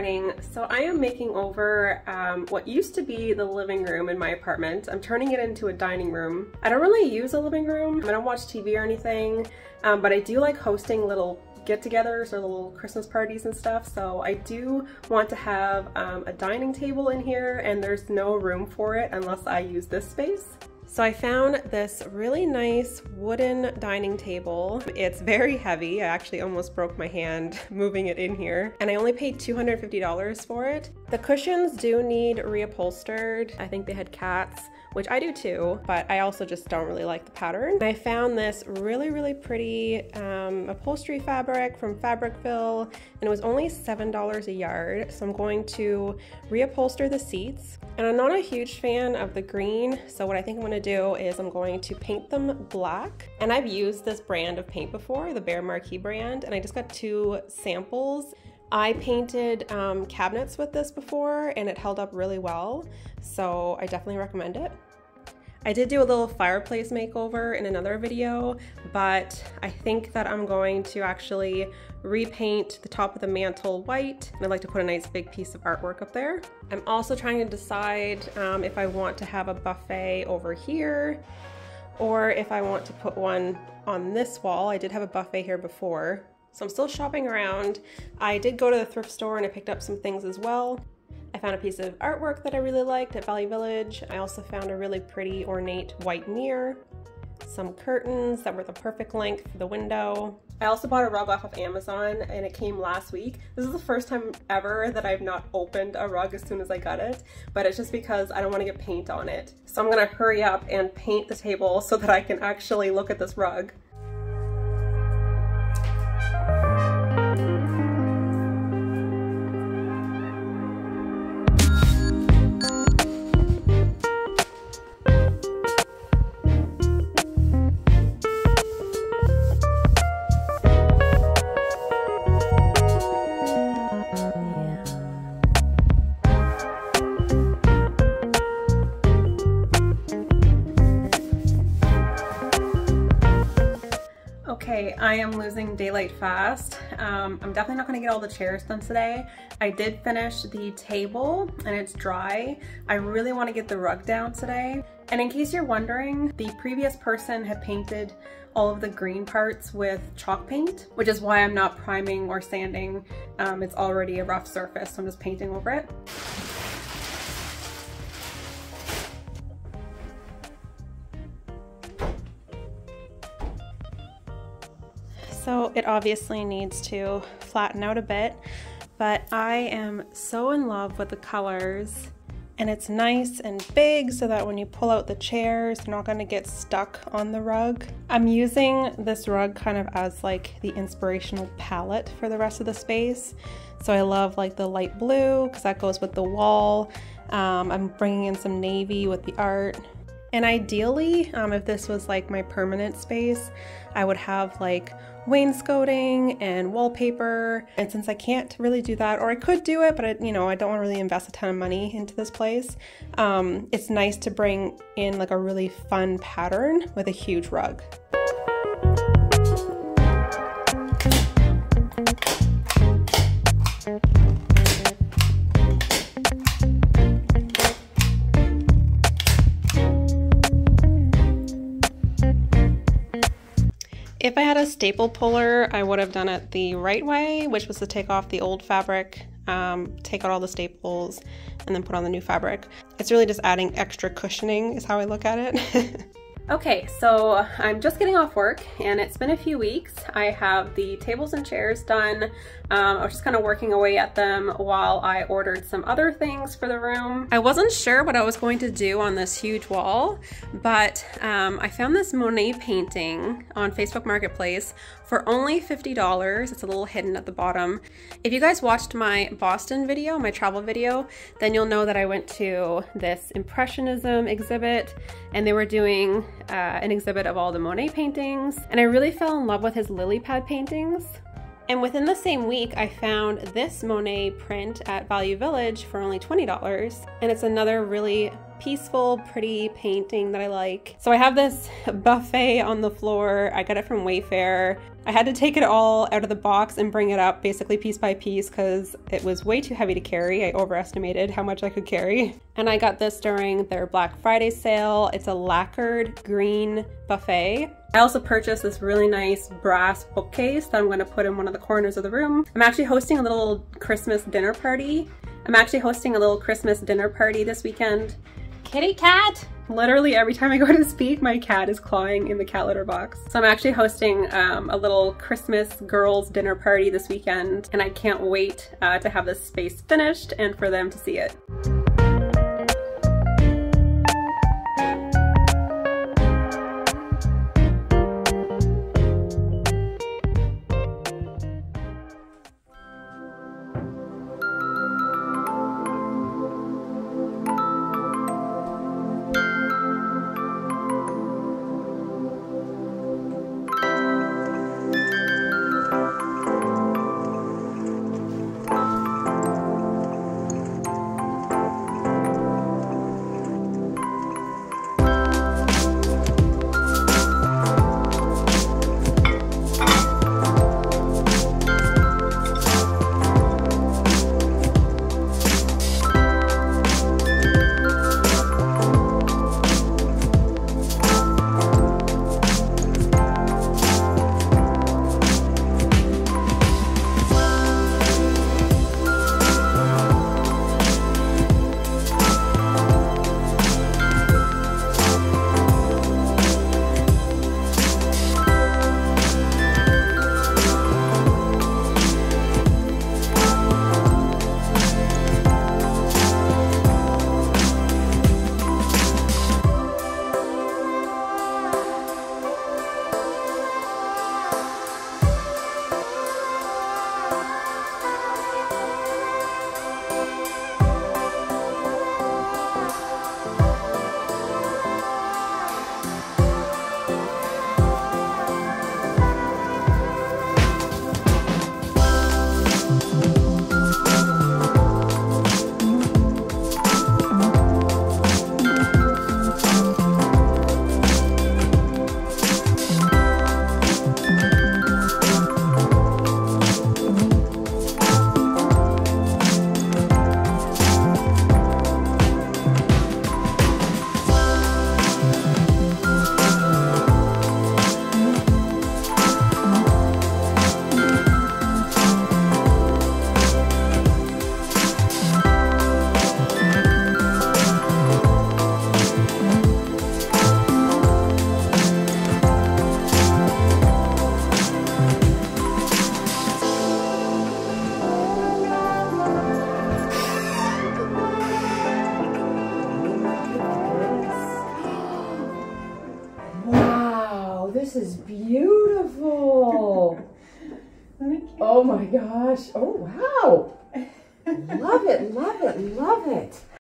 morning. So I am making over um, what used to be the living room in my apartment. I'm turning it into a dining room. I don't really use a living room. I don't watch TV or anything, um, but I do like hosting little get-togethers or little Christmas parties and stuff. So I do want to have um, a dining table in here and there's no room for it unless I use this space. So I found this really nice wooden dining table. It's very heavy. I actually almost broke my hand moving it in here. And I only paid $250 for it. The cushions do need reupholstered. I think they had cats which I do too, but I also just don't really like the pattern. I found this really, really pretty um, upholstery fabric from Fabricville, and it was only $7 a yard. So I'm going to reupholster the seats. And I'm not a huge fan of the green, so what I think I'm gonna do is I'm going to paint them black. And I've used this brand of paint before, the Behr Marquee brand, and I just got two samples. I painted um, cabinets with this before and it held up really well, so I definitely recommend it. I did do a little fireplace makeover in another video, but I think that I'm going to actually repaint the top of the mantle white, and I'd like to put a nice big piece of artwork up there. I'm also trying to decide um, if I want to have a buffet over here, or if I want to put one on this wall. I did have a buffet here before, so I'm still shopping around. I did go to the thrift store and I picked up some things as well. I found a piece of artwork that I really liked at Value Village. I also found a really pretty ornate white mirror, some curtains that were the perfect length for the window. I also bought a rug off of Amazon and it came last week. This is the first time ever that I've not opened a rug as soon as I got it, but it's just because I don't want to get paint on it. So I'm gonna hurry up and paint the table so that I can actually look at this rug. Okay, I am losing daylight fast. Um, I'm definitely not gonna get all the chairs done today. I did finish the table and it's dry. I really wanna get the rug down today. And in case you're wondering, the previous person had painted all of the green parts with chalk paint, which is why I'm not priming or sanding. Um, it's already a rough surface, so I'm just painting over it. It obviously needs to flatten out a bit, but I am so in love with the colors and it's nice and big so that when you pull out the chairs, they're not gonna get stuck on the rug. I'm using this rug kind of as like the inspirational palette for the rest of the space. So I love like the light blue because that goes with the wall. Um, I'm bringing in some navy with the art. And ideally, um, if this was like my permanent space, I would have like wainscoting and wallpaper. And since I can't really do that, or I could do it, but I, you know, I don't want to really invest a ton of money into this place, um, it's nice to bring in like a really fun pattern with a huge rug. If I had a staple puller, I would have done it the right way, which was to take off the old fabric, um, take out all the staples, and then put on the new fabric. It's really just adding extra cushioning is how I look at it. Okay, so I'm just getting off work and it's been a few weeks. I have the tables and chairs done. Um, I was just kind of working away at them while I ordered some other things for the room. I wasn't sure what I was going to do on this huge wall, but um, I found this Monet painting on Facebook Marketplace for only $50. It's a little hidden at the bottom. If you guys watched my Boston video, my travel video, then you'll know that I went to this Impressionism exhibit and they were doing uh, an exhibit of all the Monet paintings. And I really fell in love with his lily pad paintings. And within the same week, I found this Monet print at Value Village for only $20. And it's another really peaceful, pretty painting that I like. So I have this buffet on the floor. I got it from Wayfair. I had to take it all out of the box and bring it up basically piece by piece because it was way too heavy to carry. I overestimated how much I could carry. And I got this during their Black Friday sale. It's a lacquered green buffet. I also purchased this really nice brass bookcase that I'm going to put in one of the corners of the room. I'm actually hosting a little Christmas dinner party. I'm actually hosting a little Christmas dinner party this weekend. Kitty cat! Literally every time I go to speak, my cat is clawing in the cat litter box. So I'm actually hosting um, a little Christmas girls dinner party this weekend, and I can't wait uh, to have this space finished and for them to see it. This is beautiful. oh my gosh. Oh wow. love it, love it, love it.